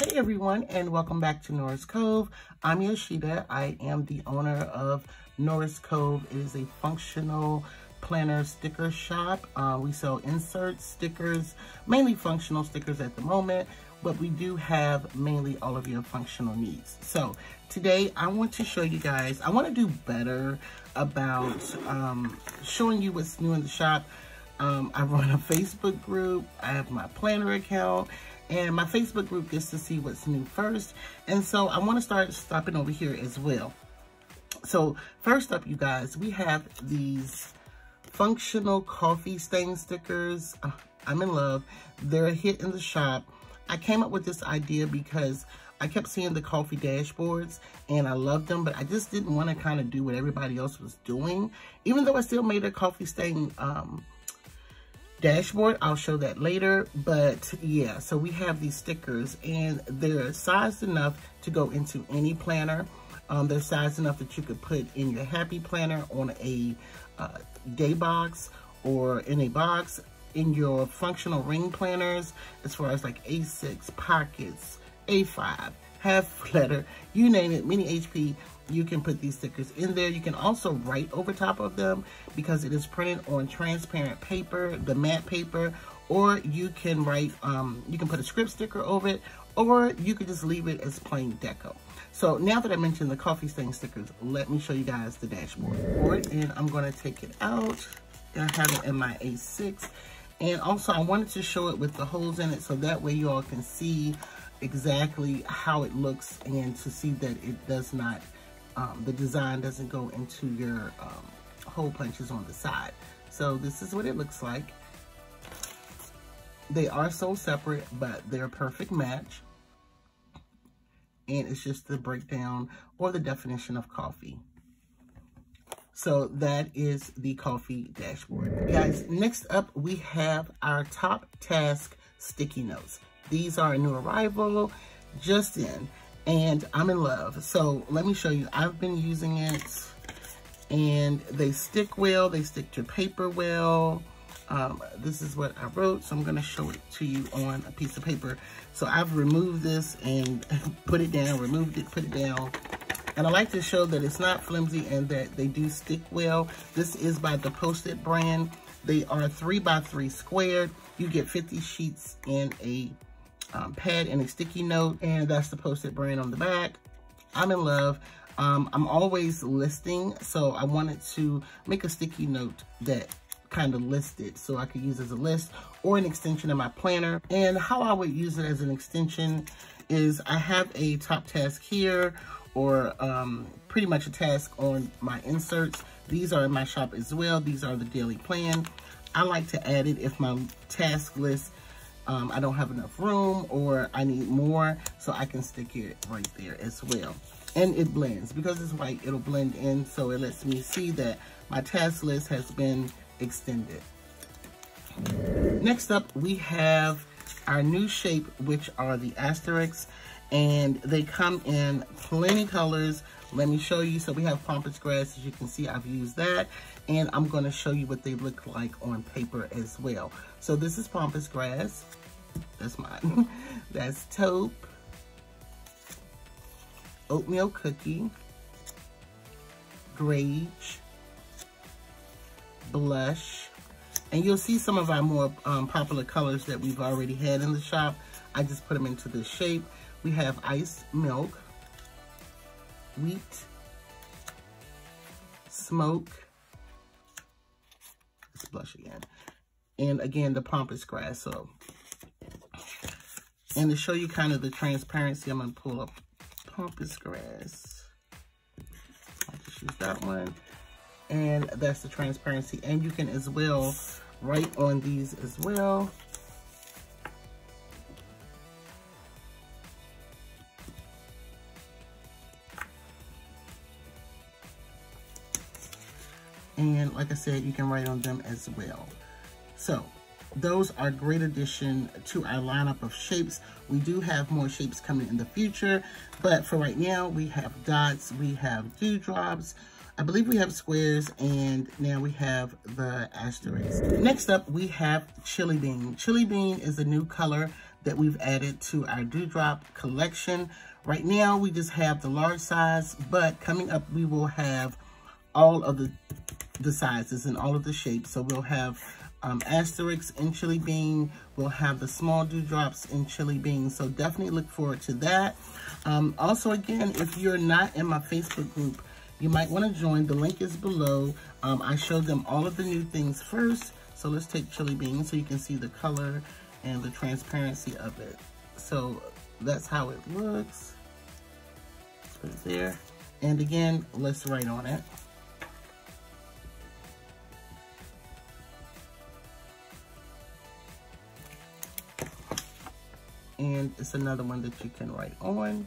Hey everyone, and welcome back to Noras Cove. I'm Yoshida. I am the owner of Noras Cove. It is a functional planner sticker shop. Uh, we sell inserts, stickers, mainly functional stickers at the moment, but we do have mainly all of your functional needs. So today I want to show you guys, I want to do better about um, showing you what's new in the shop. Um, I run a Facebook group, I have my planner account, and my Facebook group gets to see what's new first. And so I want to start stopping over here as well. So first up, you guys, we have these functional coffee stain stickers. Uh, I'm in love. They're a hit in the shop. I came up with this idea because I kept seeing the coffee dashboards and I loved them, but I just didn't want to kind of do what everybody else was doing. Even though I still made a coffee stain um, dashboard. I'll show that later. But yeah, so we have these stickers and they're sized enough to go into any planner. Um, they're sized enough that you could put in your happy planner on a uh, day box or in a box in your functional ring planners as far as like A6, pockets, A5, half letter, you name it, mini HP, you can put these stickers in there. You can also write over top of them because it is printed on transparent paper, the matte paper, or you can write, um, you can put a script sticker over it, or you could just leave it as plain deco. So now that I mentioned the coffee stain stickers, let me show you guys the dashboard. For it. And I'm gonna take it out. I have it in my A6. And also I wanted to show it with the holes in it so that way you all can see exactly how it looks and to see that it does not um, the design doesn't go into your um, hole punches on the side. So this is what it looks like. They are so separate, but they're a perfect match. And it's just the breakdown or the definition of coffee. So that is the coffee dashboard. Guys, next up we have our top task sticky notes. These are a new arrival, just in and I'm in love. So let me show you. I've been using it and they stick well. They stick to paper well. Um, this is what I wrote, so I'm going to show it to you on a piece of paper. So I've removed this and put it down, removed it, put it down. And I like to show that it's not flimsy and that they do stick well. This is by the Post-it brand. They are 3 by 3 squared. You get 50 sheets in a um, pad and a sticky note, and that's the Post-it brand on the back. I'm in love. Um, I'm always listing, so I wanted to make a sticky note that kind of listed so I could use as a list or an extension in my planner. And how I would use it as an extension is I have a top task here or um, pretty much a task on my inserts. These are in my shop as well. These are the daily plan. I like to add it if my task list um, I don't have enough room or I need more, so I can stick it right there as well. And it blends. Because it's white, it'll blend in, so it lets me see that my task list has been extended. Next up, we have our new shape, which are the asterisks, and they come in plenty colors. Let me show you. So we have pampas grass. As you can see, I've used that. And I'm going to show you what they look like on paper as well. So this is pampas grass. That's mine. That's taupe, oatmeal cookie, greige, blush, and you'll see some of our more um, popular colors that we've already had in the shop. I just put them into this shape. We have ice milk, wheat, smoke, blush again, and again the pampas grass. So and to show you kind of the transparency, I'm going to pull up Pampas Grass. I'll just use that one. And that's the transparency. And you can as well write on these as well. And like I said, you can write on them as well. So those are great addition to our lineup of shapes. We do have more shapes coming in the future, but for right now, we have dots, we have dewdrops, I believe we have squares, and now we have the asterisk. Next up, we have chili bean. Chili bean is a new color that we've added to our Dewdrop collection. Right now, we just have the large size, but coming up, we will have all of the, the sizes and all of the shapes. So we'll have um, Asterisks in Chili Bean. We'll have the small dewdrops in Chili Bean. So definitely look forward to that. Um, also, again, if you're not in my Facebook group, you might want to join. The link is below. Um, I showed them all of the new things first. So let's take Chili Bean so you can see the color and the transparency of it. So that's how it looks. Let's put it there. And again, let's write on it. It's another one that you can write on.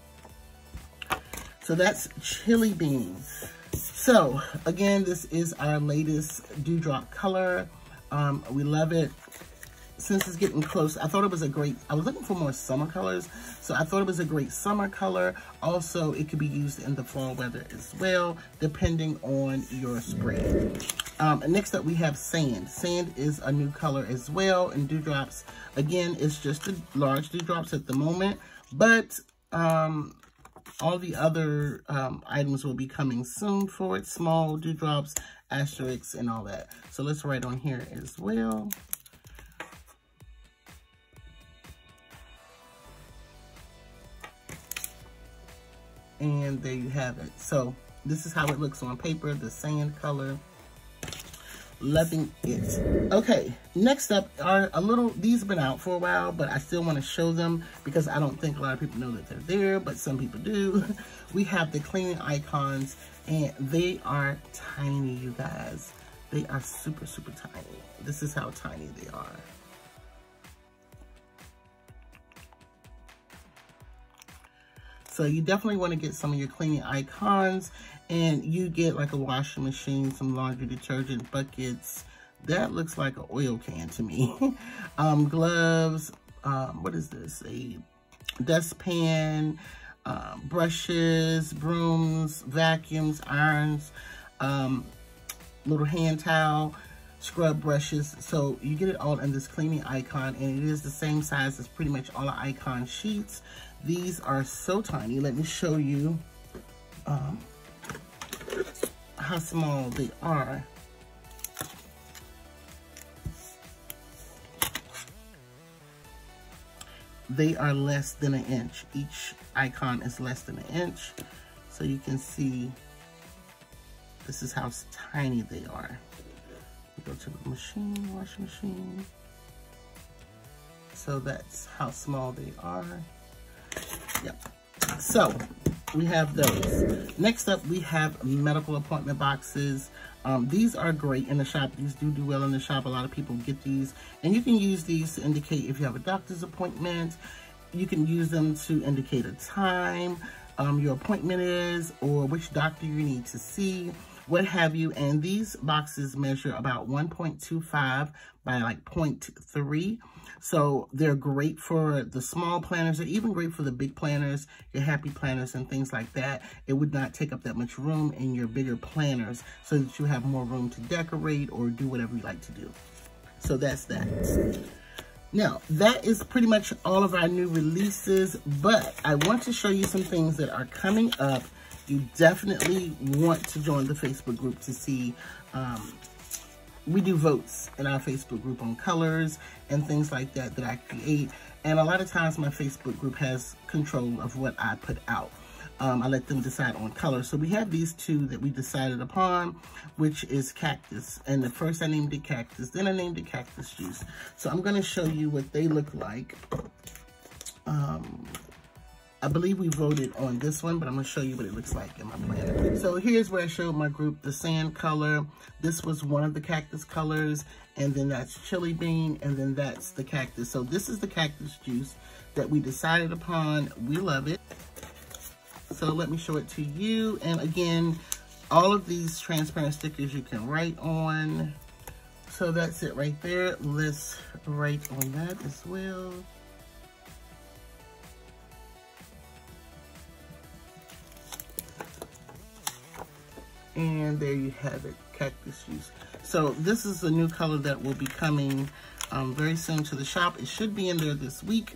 So that's chili beans. So again, this is our latest dewdrop color. Um, we love it. Since it's getting close, I thought it was a great, I was looking for more summer colors. So I thought it was a great summer color. Also, it could be used in the fall weather as well, depending on your spray. Um, next up, we have sand. Sand is a new color as well, and dewdrops, again, it's just the large dewdrops at the moment, but um, all the other um, items will be coming soon for it. Small dewdrops, asterisks, and all that. So let's write on here as well. And there you have it. So this is how it looks on paper, the sand color loving it. Okay, next up are a little, these have been out for a while, but I still want to show them because I don't think a lot of people know that they're there, but some people do. We have the cleaning icons and they are tiny, you guys. They are super, super tiny. This is how tiny they are. So you definitely want to get some of your cleaning icons and you get like a washing machine, some laundry detergent buckets. That looks like an oil can to me. um, gloves, um, what is this? A dustpan, uh, brushes, brooms, vacuums, irons, um, little hand towel, scrub brushes. So you get it all in this cleaning icon and it is the same size as pretty much all the icon sheets. These are so tiny. Let me show you. Um, how small they are. They are less than an inch. Each icon is less than an inch. So you can see this is how tiny they are. We go to the machine, washing machine. So that's how small they are. Yep. So we have those. Next up, we have medical appointment boxes. Um, these are great in the shop. These do do well in the shop. A lot of people get these. And you can use these to indicate if you have a doctor's appointment. You can use them to indicate a time um, your appointment is or which doctor you need to see, what have you. And these boxes measure about 1.25 by like 0.3. So they're great for the small planners. They're even great for the big planners, your happy planners and things like that. It would not take up that much room in your bigger planners so that you have more room to decorate or do whatever you like to do. So that's that. Now, that is pretty much all of our new releases, but I want to show you some things that are coming up. You definitely want to join the Facebook group to see um, we do votes in our Facebook group on colors and things like that that I create. And a lot of times my Facebook group has control of what I put out. Um, I let them decide on color. So we have these two that we decided upon, which is cactus. And the first I named it cactus, then I named it cactus juice. So I'm going to show you what they look like. Um, I believe we voted on this one, but I'm to show you what it looks like in my planner. So here's where I showed my group the sand color. This was one of the cactus colors, and then that's chili bean, and then that's the cactus. So this is the cactus juice that we decided upon. We love it. So let me show it to you. And again, all of these transparent stickers you can write on. So that's it right there. Let's write on that as well. And there you have it, cactus juice. So this is a new color that will be coming um, very soon to the shop. It should be in there this week.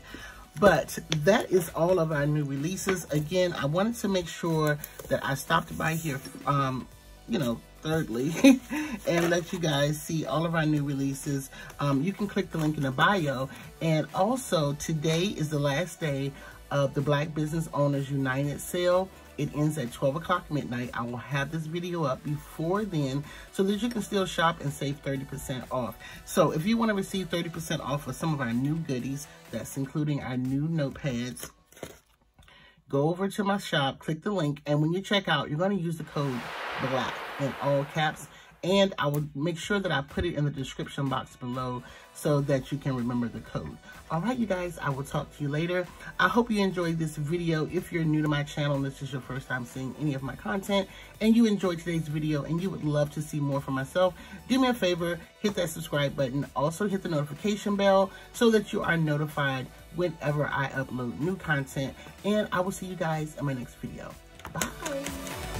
But that is all of our new releases. Again, I wanted to make sure that I stopped by here, um, you know, thirdly, and let you guys see all of our new releases. Um, you can click the link in the bio. And also, today is the last day of the Black Business Owners United sale. It ends at 12 o'clock midnight. I will have this video up before then so that you can still shop and save 30% off. So if you want to receive 30% off of some of our new goodies, that's including our new notepads, go over to my shop, click the link, and when you check out, you're going to use the code BLACK in all caps and I will make sure that I put it in the description box below so that you can remember the code. All right, you guys, I will talk to you later. I hope you enjoyed this video. If you're new to my channel and this is your first time seeing any of my content and you enjoyed today's video and you would love to see more from myself, do me a favor, hit that subscribe button. Also hit the notification bell so that you are notified whenever I upload new content. And I will see you guys in my next video. Bye.